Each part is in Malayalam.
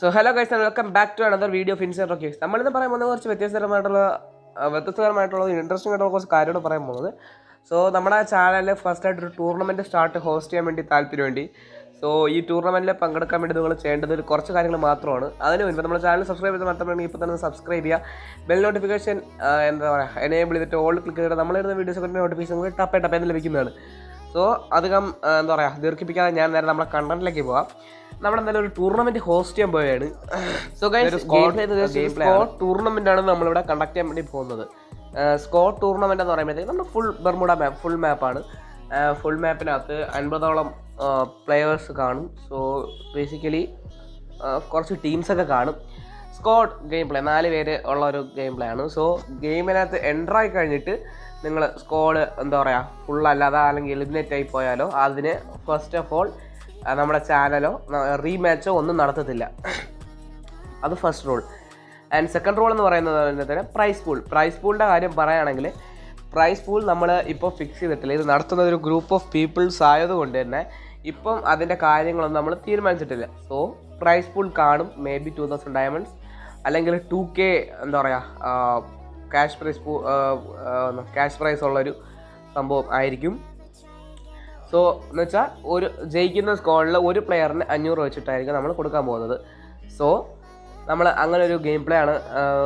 So hello guys welcome back to another video ഫിൻസർ നമ്മൾ നമ്മളിന്ന് പറയാൻ പോകുന്നത് കുറച്ച് വ്യത്യസ്തപരമായിട്ടുള്ള വ്യത്യസ്തപരമായിട്ടുള്ള ഇൻട്രസ്റ്റിംഗ് ആയിട്ടുള്ള കുറച്ച് കാര്യങ്ങൾ പറയാൻ പോകുന്നത്. സോ നമ്മുടെ ചാനലിൽ ഫസ്റ്റ് ആയിട്ട് ഒരു ടൂർണമെന്റ് സ്റ്റാർട്ട് ഹോസ്റ്റ് ചെയ്യാൻ വേണ്ടി താല്പര്യം വേണ്ടി സോ ഈ ടൂർണമെന്റിൽ പങ്കെടുക്കാൻ വേണ്ടി നിങ്ങൾ ചെയ്യേണ്ടത് കുറച്ച് കാര്യങ്ങൾ മാത്രമാണ്. അതിന് മുൻപ് നമ്മുടെ ചാനൽ സബ്സ്ക്രൈബ് ചെയ്ത് മാത്രമേ ഇപ്പോൾ തന്നെ സബ്സ്ക്രൈബ് ചെയ്യുക. ബെൽ നോട്ടിഫിക്കേഷൻ എന്താ പറയുക എനേബിൾ ചെയ്തിട്ട് ഓൾ ക്ലിക്ക് ചെയ്തിട്ട് വീഡിയോസ് വീഡിയോസൊക്കെ നോട്ടിഫിക്കേഷൻ നമുക്ക് ടപ്പേ ടപ്പേ എന്ന് ലഭിക്കുന്നതാണ്. സോ അധികം എന്താ പറയുക ദീർഘിപ്പിക്കാതെ ഞാൻ നേരെ നമ്മുടെ കണ്ടന്റിലേക്ക് പോവാം. നമ്മൾ നമ്മളെന്തായാലും ഒരു ടൂർണമെന്റ് ഹോസ്റ്റ് ചെയ്യാൻ പോവുകയാണ്. സോ സ്കോട്ട് ടൂർണമെന്റ് ആണ്. നമ്മളിവിടെ കണ്ടക്ട് ചെയ്യാൻ വേണ്ടി പോകുന്നത്. സ്കോട്ട് ടൂർണമെന്റ് എന്ന് പറയുമ്പോഴത്തേക്ക് നമ്മൾ ഫുൾ ബർമുഡ മാപ്പ് ഫുൾ മാപ്പാണ് ഫുൾ മാപ്പിനകത്ത് അൻപതോളം പ്ലെയേഴ്സ് കാണും. സോ ബേസിക്കലി കുറച്ച് ടീംസൊക്കെ കാണും. സ്കോഡ് ഗെയിം പ്ലേ നാല് പേര് ഉള്ള ഒരു ഗെയിം പ്ലേ ആണ്. സോ ഗെയിമിനകത്ത് എന്റർ ആയി കഴിഞ്ഞിട്ട് നിങ്ങൾ സ്കോഡ് എന്താ പറയുക ഫുൾ അല്ലാതെ അല്ലെങ്കിൽ എലിമിനേറ്റ് ആയി പോയാലോ അതിന് ഫസ്റ്റ് ഓഫ് ഓൾ നമ്മുടെ ചാനലോ റീമാച്ചോ ഒന്നും നടത്തത്തില്ല. അത് first rule and second rule എന്ന് പറയുന്നത് തന്നെ പ്രൈസ് പൂൾ പ്രൈസ് പൂളിന്റെ കാര്യം പറയുകയാണെങ്കിൽ പ്രൈസ് പൂൾ നമ്മൾ ഇപ്പോൾ ഫിക്സ് ചെയ്തിട്ടില്ല. ഇത് നടത്തുന്നത് ഒരു ഗ്രൂപ്പ് ഓഫ് പീപ്പിൾസ് ആയതുകൊണ്ട് തന്നെ ഇപ്പം അതിന്റെ കാര്യങ്ങളൊന്നും നമ്മൾ തീരുമാനിച്ചിട്ടില്ല. സോ പ്രൈസ് പൂൾ കാണും. May be two thousand diamonds അല്ലെങ്കിൽ ടു കെ എന്താ പറയുക ക്യാഷ് പ്രൈസ് ക്യാഷ് പ്രൈസ് ഉള്ളൊരു സംഭവം ആയിരിക്കും. സോ എന്ന് വെച്ചാൽ ഒരു ജയിക്കുന്ന സ്കോഡിൽ ഒരു പ്ലെയറിന് അഞ്ഞൂറ് വെച്ചിട്ടായിരിക്കും നമ്മൾ കൊടുക്കാൻ പോകുന്നത്. സോ നമ്മൾ അങ്ങനെ ഒരു ഗെയിം പ്ലേ ആണ്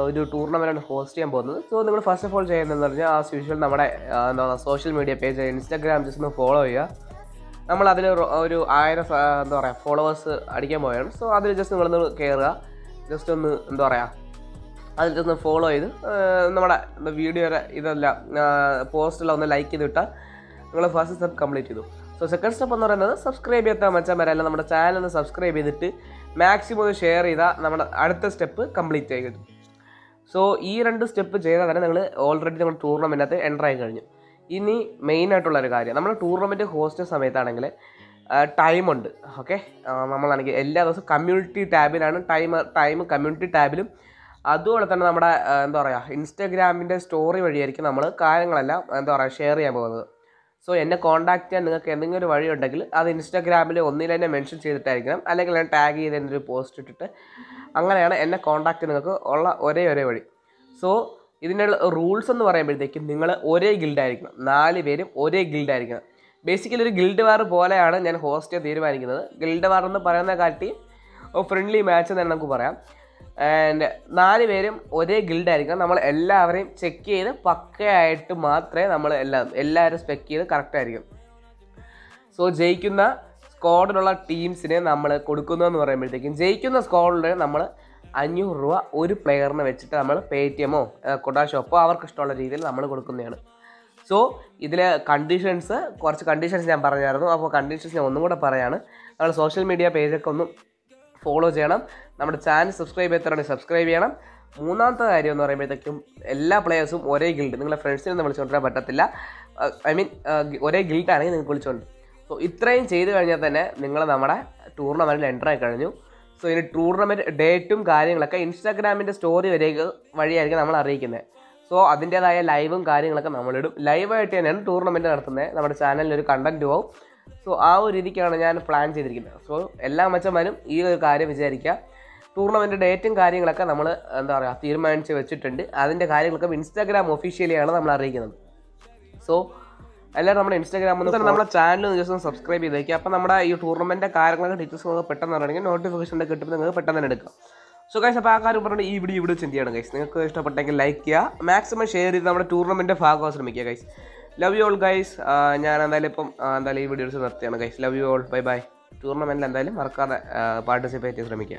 ഒരു ടൂർണമെന്റാണ് ഹോസ്റ്റ് ചെയ്യാൻ പോകുന്നത്. സോ നിങ്ങൾ ഫസ്റ്റ് ഓഫ് ഓൾ ചെയ്യുന്നതെന്ന് പറഞ്ഞാൽ ആസ് യൂഷ്വൽ നമ്മുടെ എന്താ പറയുക social media page Instagram just ഒന്ന് ഫോളോ ചെയ്യുക. നമ്മൾ അതിൽ ഒരു ആയിരം എന്താ പറയുക ഫോളോവേഴ്സ് അടിക്കാൻ പോവുകയാണ്. സോ അതിൽ ജസ്റ്റ് നിങ്ങളൊന്ന് കയറുക ജസ്റ്റ് ഒന്ന് എന്താ പറയുക അതിൽ ഒന്ന് ഫോളോ ചെയ്ത് നമ്മുടെ വീഡിയോ ഇതല്ല പോസ്റ്റെല്ലാം ഒന്ന് ലൈക്ക് ചെയ്ത് ഇട്ടാൽ നിങ്ങൾ ഫസ്റ്റ് സ്റ്റെപ്പ് കംപ്ലീറ്റ് ചെയ്തു. സോ സെക്കൻഡ് സ്റ്റെപ്പ് എന്ന് പറയുന്നത് സബ്സ്ക്രൈബ് ചെയ്യാത്ത മച്ചന്മാരല്ല നമ്മുടെ ചാനൽ ഒന്ന് സബ്സ്ക്രൈബ് ചെയ്തിട്ട് മാക്സിമം ഒന്ന് ഷെയർ ചെയ്താൽ നമ്മുടെ അടുത്ത സ്റ്റെപ്പ് കംപ്ലീറ്റ് ആയി കിട്ടും. സോ ഈ രണ്ട് സ്റ്റെപ്പ് ചെയ്താൽ തന്നെ നിങ്ങൾ ഓൾറെഡി നിങ്ങൾ ടൂർണമെന്റിനകത്ത് എന്റർ ആയി കഴിഞ്ഞു. ഇനി ഒരു കാര്യം നമ്മൾ ടൂർണമെന്റ് ഹോസ്റ്റ് സമയത്താണെങ്കിൽ ടൈമുണ്ട് ഓക്കെ നമ്മളാണെങ്കിൽ എല്ലാ ദിവസവും കമ്മ്യൂണിറ്റി ടാബിലാണ് ടൈം ടൈം കമ്മ്യൂണിറ്റി ടാബിലും അതുപോലെ തന്നെ നമ്മുടെ എന്താ പറയുക ഇൻസ്റ്റാഗ്രാമിന്റെ സ്റ്റോറി വഴിയായിരിക്കും നമ്മൾ കാര്യങ്ങളെല്ലാം എന്താ പറയുക ഷെയർ ചെയ്യാൻ പോകുന്നത്. സോ എന്നെ കോൺടാക്ട് ചെയ്യാൻ നിങ്ങൾക്ക് എന്തെങ്കിലും ഒരു വഴി ഉണ്ടെങ്കിൽ അത് ഇൻസ്റ്റാഗ്രാമിൽ ഒന്നിൽ തന്നെ മെൻഷൻ ചെയ്തിട്ടായിരിക്കണം. അല്ലെങ്കിൽ ഞാൻ ടാഗ് ചെയ്ത് എന്റെ ഒരു പോസ്റ്റ് ഇട്ടിട്ട് അങ്ങനെയാണ് എന്നെ കോൺടാക്ട് നിങ്ങൾക്ക് ഉള്ള ഒരേ ഒരേ വഴി. സോ ഇതിനുള്ള റൂൾസ് എന്ന് പറയുമ്പോഴത്തേക്കും നിങ്ങൾ ഒരേ ഗിൽഡായിരിക്കണം നാല് പേരും ഒരേ ഗിൽഡായിരിക്കണം ബേസിക്കലി ഒരു ഗിൽഡ് വാർ പോലെയാണ് ഞാൻ ഹോസ്റ്റ് തീരുമാനിക്കുന്നത്. ഗിൽഡ് വാർ എന്ന് പറയുന്ന കാട്ടി ഫ്രണ്ട്ലി മാച്ച് തന്നെ നമുക്ക് പറയാം. ആൻഡ് നാല് പേരും ഒരേ ഗിൽഡായിരിക്കണം നമ്മൾ എല്ലാവരെയും ചെക്ക് ചെയ്ത് പക്കയായിട്ട് മാത്രമേ നമ്മൾ എല്ലാം എല്ലാവരും സ്പെക്ക് ചെയ്ത് കറക്റ്റായിരിക്കും സോ ജയിക്കുന്ന സ്ക്വാഡിലുള്ള ടീംസിനെ നമ്മൾ കൊടുക്കുന്നതെന്ന് പറയുമ്പോഴത്തേക്കും ജയിക്കുന്ന സ്ക്വാഡിൽ നമ്മൾ അഞ്ഞൂറ് രൂപ ഒരു പ്ലെയറിനെ വെച്ചിട്ട് നമ്മൾ പേ ടി എമ്മോ കൊട്ടാ അപ്പോൾ അവർക്ക് ഇഷ്ടമുള്ള രീതിയിൽ നമ്മൾ കൊടുക്കുന്നതാണ്. സോ ഇതിൽ കണ്ടീഷൻസ് കുറച്ച് കണ്ടീഷൻസ് ഞാൻ പറഞ്ഞായിരുന്നു. അപ്പോൾ കണ്ടീഷൻസ് ഞാൻ ഒന്നും കൂടെ പറയാണ്. നമ്മൾ സോഷ്യൽ മീഡിയ പേജൊക്കെ ഒന്ന് ഫോളോ ചെയ്യണം. നമ്മുടെ ചാനൽ സബ്സ്ക്രൈബ് ചെയ്തിട്ടുണ്ടെങ്കിൽ സബ്സ്ക്രൈബ് ചെയ്യണം. മൂന്നാമത്തെ കാര്യം എന്ന് പറയുമ്പോഴത്തേക്കും എല്ലാ പ്ലെയേഴ്സും ഒരേ ഗിൽഡ് നിങ്ങളെ ഫ്രണ്ട്സിനെ ഒന്നും വിളിച്ചുകൊണ്ടിരാൻ പറ്റത്തില്ല. ഐ മീൻ ഒരേ ഗിൽഡാണെങ്കിൽ നിങ്ങൾക്ക് വിളിച്ചുകൊണ്ട് സോ ഇത്രയും ചെയ്ത് കഴിഞ്ഞാൽ തന്നെ നിങ്ങൾ നമ്മുടെ ടൂർണമെന്റിൽ എന്റർ ആയി കഴിഞ്ഞു. സോ ഇനി ടൂർണമെന്റ് ഡേറ്റും കാര്യങ്ങളൊക്കെ ഇൻസ്റ്റാഗ്രാമിന്റെ സ്റ്റോറി വരെ വഴിയായിരിക്കും നമ്മൾ അറിയിക്കുന്നത് സോ അതിന്റെതായ ലൈവും കാര്യങ്ങളൊക്കെ നമ്മളിടും. ലൈവായിട്ട് തന്നെയാണ് ടൂർണമെന്റ് നടത്തുന്നത് നമ്മുടെ ചാനലിൽ ഒരു കണ്ടന്റും ആവും. സോ ആ ഒരു രീതിക്കാണ് ഞാൻ പ്ലാൻ ചെയ്തിരിക്കുന്നത്. സോ എല്ലാ മച്ചന്മാരും ഈ ഒരു കാര്യം വിചാരിക്കുക. ടൂർണമെന്റ് ഡേറ്റും കാര്യങ്ങളൊക്കെ നമ്മൾ എന്താ പറയുക തീരുമാനിച്ച് വെച്ചിട്ടുണ്ട്. അതിന്റെ കാര്യങ്ങളൊക്കെ ഇൻസ്റ്റാഗ്രാം ഒഫീഷ്യലിയാണ് നമ്മൾ അറിയിക്കുന്നത്. സോ എല്ലാവരും നമ്മുടെ ഇൻസ്റ്റാഗ്രാമിൽ നിന്ന് നമ്മുടെ ചാനൽ ദിവസം ഒന്ന് സബ്സ്ക്രൈബ് ചെയ്തേക്കുക അപ്പോൾ നമ്മുടെ ഈ ടൂർണമെന്റ് കാര്യങ്ങളൊക്കെ ഡീറ്റെയിൽസ് നമുക്ക് പെട്ടെന്ന് അറിയണമെങ്കിൽ നോട്ടിഫിക്കേഷന്റെ കിട്ടുമ്പോൾ നിങ്ങൾക്ക് പെട്ടെന്ന് തന്നെ എടുക്കാം. സോ ഗൈസ് അപ്പോൾ ആ കാര്യം പറഞ്ഞിട്ട് ഈ വീഡിയോ ഇവിടെ ചിന്ത ചെയ്യണം ഗൈസ് നിങ്ങൾക്ക് ഇഷ്ടപ്പെട്ടെങ്കിൽ ലൈക്ക് ചെയ്യുക. മാക്സിമം ഷെയർ ചെയ്ത് നമ്മുടെ ടൂർണമെന്റ് ഭാഗമാകാൻ ശ്രമിക്കുക guys love you all guys ഞാൻ എന്തായാലും ഇപ്പം എന്തായാലും ഈ വീഡിയോസ് നിർത്തിയാണ് guys love you all bye bye ടൂർണമെന്റിൽ എന്തായാലും മറക്കാതെ പാർട്ടിസിപ്പേറ്റ് ചെയ്യാൻ ശ്രമിക്കുക.